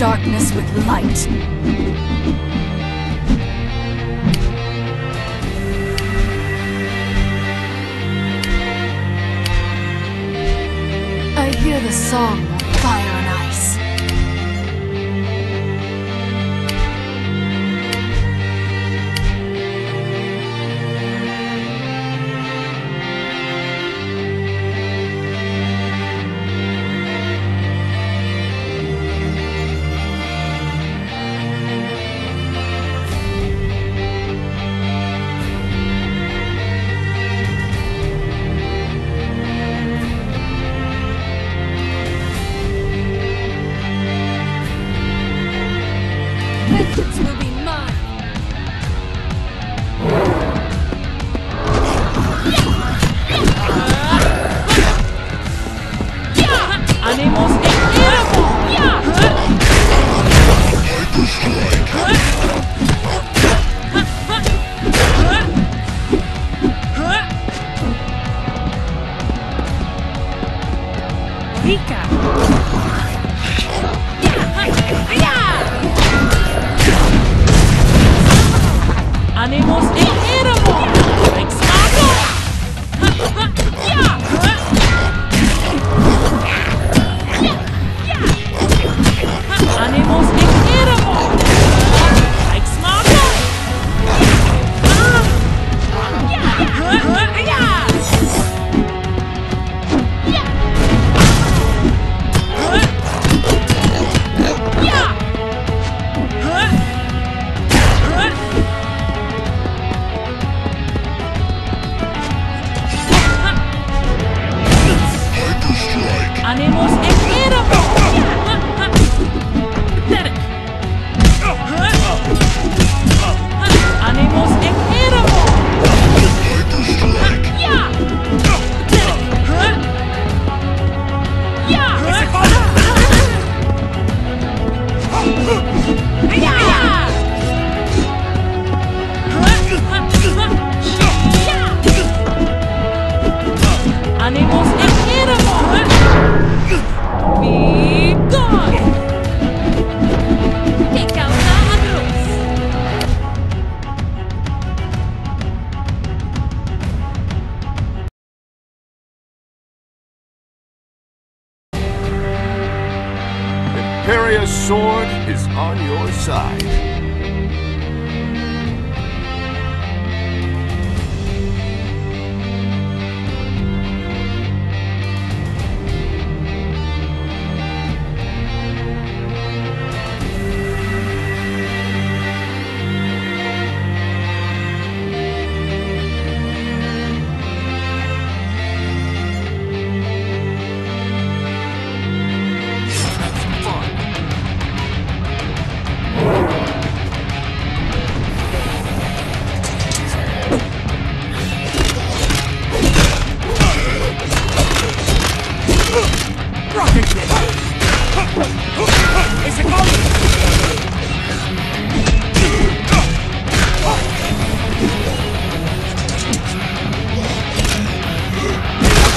darkness with light. I hear the song of fire rica. ¡Haremos el... Imperious sword is on your side.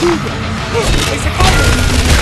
It's a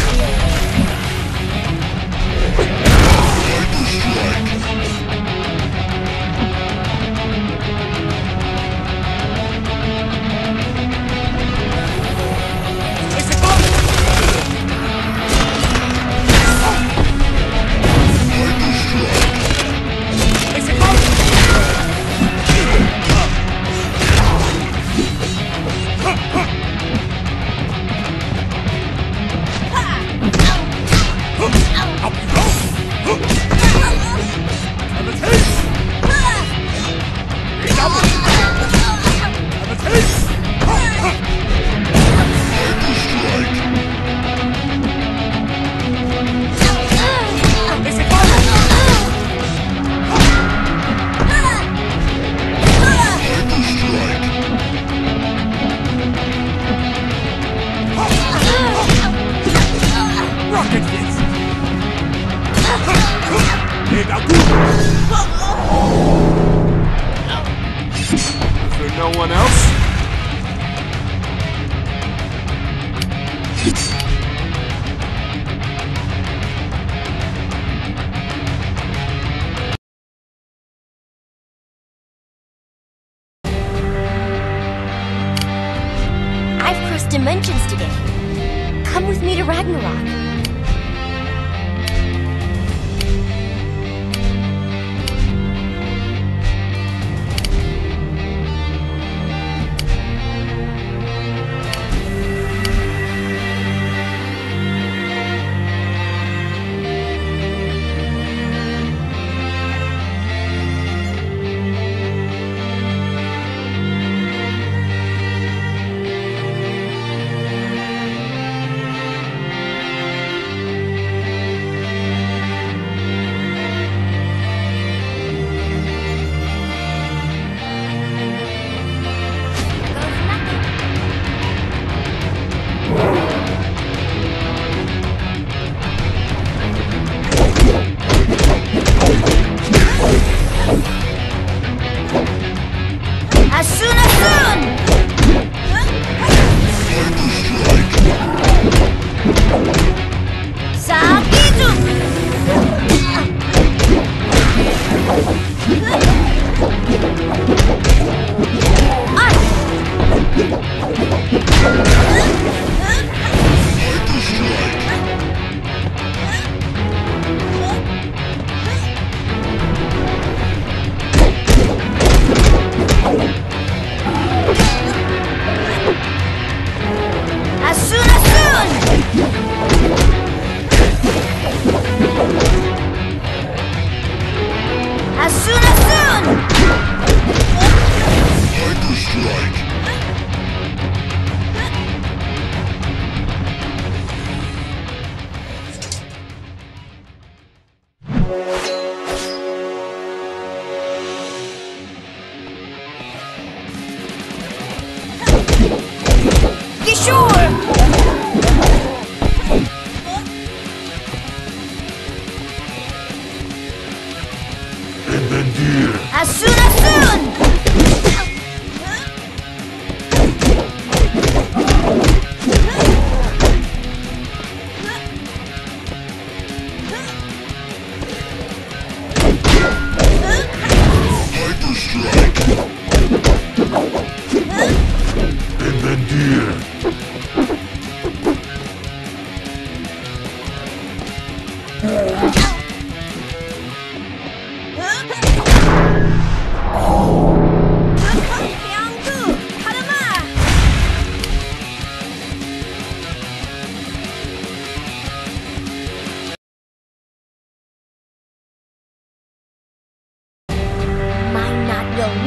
dimensions today. Come with me to Ragnarok.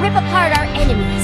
Rip apart our enemies.